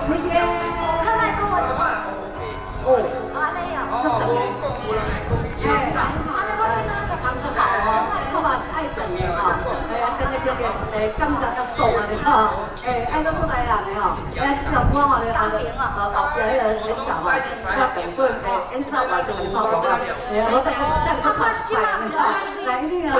谢谢。他来跟我哦，这等嘞。哎，唱得好哦，我嘛是爱等的哈。哎，跟那个个诶，感觉较爽啊的哈。哎，爱到出来啊你哈。哎，这个我话咧，啊咧，呃，后边迄个演奏啊，较等所以诶，演奏完就很好听。哎，我再给，再给他拍一块的哈。来，一定要。